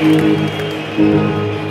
Música